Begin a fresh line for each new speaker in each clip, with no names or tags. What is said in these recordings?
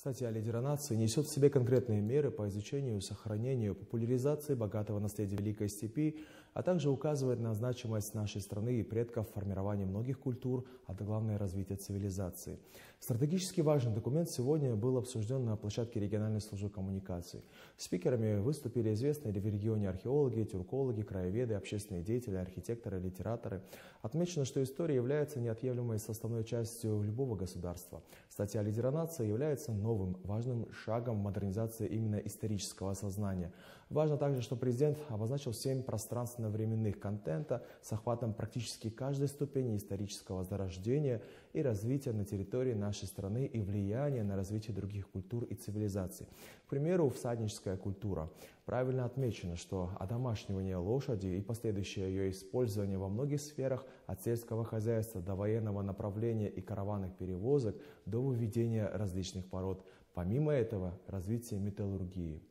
Статья «Лидера нации» несет в себе конкретные меры по изучению, сохранению, популяризации богатого наследия Великой Степи, а также указывает на значимость нашей страны и предков в формировании многих культур, а главное – развития цивилизации. Стратегически важный документ сегодня был обсужден на площадке региональной службы коммуникаций. Спикерами выступили известные в регионе археологи, тюркологи, краеведы, общественные деятели, архитекторы, литераторы. Отмечено, что история является неотъемлемой составной частью любого государства. Статья «Лидера нации» является новым новым важным шагом модернизации именно исторического сознания. Важно также, что президент обозначил семь пространственно-временных контента с охватом практически каждой ступени исторического зарождения и развития на территории нашей страны и влияния на развитие других культур и цивилизаций. К примеру, всадническая культура. Правильно отмечено, что одомашнивание лошади и последующее ее использование во многих сферах от сельского хозяйства до военного направления и караванных перевозок до выведения различных пород. Помимо этого, развитие металлургии.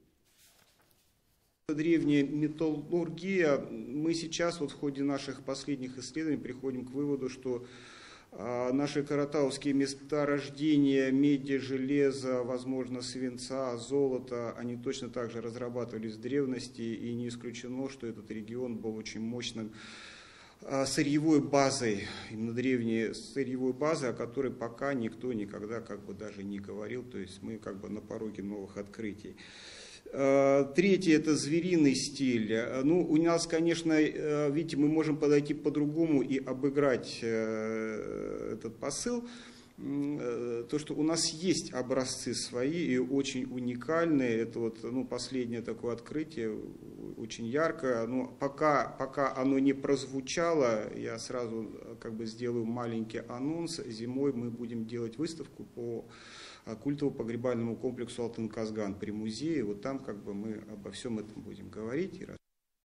Древняя металлургия, мы сейчас вот в ходе наших последних исследований приходим к выводу, что наши каратауские месторождения меди, железа, возможно, свинца, золота, они точно так же разрабатывались в древности, и не исключено, что этот регион был очень мощным а, сырьевой базой, именно древней сырьевой базой, о которой пока никто никогда как бы даже не говорил, то есть мы как бы на пороге новых открытий. Э, третье – это звериный стиль. Э, ну, у нас, конечно, э, видите, мы можем подойти по-другому и обыграть этот посыл. То, что у нас есть образцы свои и очень уникальные. Это вот ну, последнее такое открытие, очень яркое. Но пока, пока оно не прозвучало, я сразу как бы сделаю маленький анонс. Зимой мы будем делать выставку по культово-погребальному комплексу Алтын-Казган при музее. Вот там как бы мы обо всем этом будем говорить.